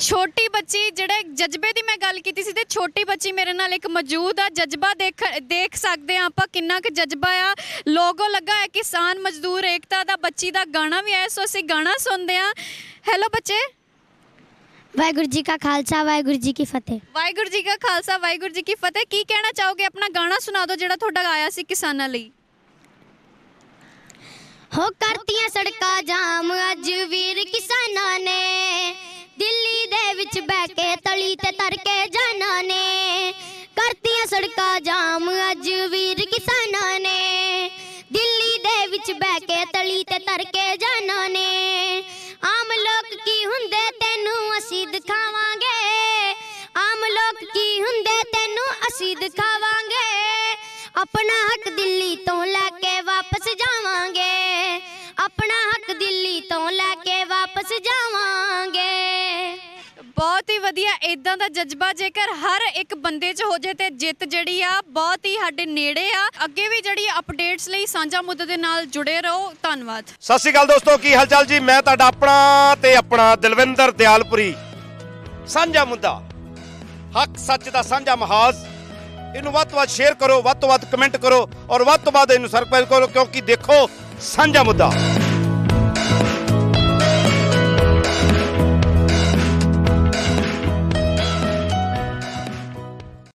ਛੋਟੀ ਬੱਚੀ ਜਿਹੜੇ ਜਜ਼ਬੇ ਦੀ ਮੈਂ ਗੱਲ ਕੀਤੀ ਸੀ ਤੇ ਛੋਟੀ ਬੱਚੀ ਮੇਰੇ ਨਾਲ ਇੱਕ ਮੌਜੂਦ ਆ। ਜਜ਼ਬਾ ਦੇਖ ਦੇਖ ਸਕਦੇ ਆ ਆਪਾਂ ਕਿੰਨਾ ਕੁ ਜਜ਼ਬਾ ਆ। ਲੋਗੋ ਲੱਗਾ ਹੈ ਕਿਸਾਨ ਮਜ਼ਦੂਰ ਏਕਤਾ ਦਾ ਬੱਚੀ ਦਾ ਗਾਣਾ ਵੀ ਆਇਆ। ਸੋ ਅਸੀਂ ਗਾਣਾ ਸੁਣਦੇ ਆ ਹੈਲੋ ਬੱਚੇ। ਵਾਹਿਗੁਰੂ ਜੀ ਕਾ ਖਾਲਸਾ ਵਾਹਿਗੁਰੂ ਜੀ ਕੀ ਫਤਿਹ। ਵਾਹਿਗੁਰੂ ਜੀ ਕਾ ਖਾਲਸਾ ਵਾਹਿਗੁਰੂ ਜੀ ਕੀ ਫਤਿਹ। ਕੀ ਕਹਿਣਾ ਚਾਹੋਗੇ? ਆਪਣਾ ਗਾਣਾ ਸੁਣਾ ਦਿਓ ਜਿਹੜਾ ਤੁਹਾਡਾ ਆਇਆ ਸੀ ਕਿਸਾਨਾਂ ਲਈ। ਹੋ ਕਰਤੀਆਂ ਸੜਕਾਂ ਜਾਮ। ਅੱਜ ਵੀਰ ਕਿਸਾਨਾਂ ਤਲੀ ਤੇ ਤਰ ਕੇ ਜਾਨਾਂ ਨੇ। ਕਰਤੀਆਂ ਸੜਕਾਂ ਜਾਮ ਅੱਜ ਵੀਰ ਕਿਸਾਨਾਂ ਨੇ। ਦਿੱਲੀ ਦੇ ਵਿੱਚ ਬਹਿ ਕੇ ਤਲੀ ਤੇ ਤਰ ਕੇ ਜਾਨਾਂ ਨੇ। ਆਮ ਲੋਕ ਕੀ ਹੁੰਦੇ ਤੈਨੂੰ ਅਸੀਂ ਦਿਖਾਵਾਂਗੇ। ਆਮ ਲੋਕ ਕੀ ਹੁੰਦੇ ਤੈਨੂੰ ਅਸੀਂ ਦਿਖਾਵਾਂਗੇ। ਆਪਣਾ ਹੱਕ ਦਿੱਲੀ ਤੋਂ ਲੈ ਕੇ ਵਾਪਸ ਜਾਵਾਂਗੇ। ਆਪਣਾ ਹੱਕ ਦਿੱਲੀ ਤੋਂ ਲੈ ਕੇ ਵਾਪਸ ਜਾ ਵਧੀਆ ਇਦਾਂ ਦਾ ਜਜ਼ਬਾ ਜੇਕਰ ਹਰ ਇੱਕ ਬੰਦੇ 'ਚ ਹੋ ਜੇ ਤੇ ਜਿੱਤ ਜਿਹੜੀ ਆ, ਬਹੁਤ ਹੀ ਸਾਡੇ ਨੇੜੇ ਆ। ਅੱਗੇ ਵੀ ਜਿਹੜੀ ਅਪਡੇਟਸ ਲਈ ਸਾਂਝਾ ਮੁੱਦੇ ਦੇ ਨਾਲ ਜੁੜੇ ਰਹੋ। ਧੰਨਵਾਦ। ਸਤਿ ਸ਼੍ਰੀ ਅਕਾਲ ਦੋਸਤੋ, ਕੀ ਹਾਲ ਜੀ? ਮੈਂ ਤੁਹਾਡਾ ਆਪਣਾ ਤੇ ਆਪਣਾ ਦਲਵਿੰਦਰ ਦਿਆਲਪੁਰੀ। ਸਾਂਝਾ ਮੁੱਦਾ। ਹੱਕ, ਸੱਚ ਦਾ ਸਾਂਝਾ ਮਹਾਜ਼। ਇਹਨੂੰ ਵੱਧ ਤੋਂ ਵੱਧ ਸ਼ੇਅਰ ਕਰੋ, ਵੱਧ ਤੋਂ ਵੱਧ ਕਮੈਂਟ ਕਰੋ ਔਰ ਵੱਧ ਤੋਂ ਵੱਧ ਇਹਨੂੰ ਸਰਪ੍ਰਾਈਜ਼ ਕਰੋ ਕਿਉਂਕਿ ਦੇਖੋ, ਸਾਂਝਾ ਮੁੱਦਾ।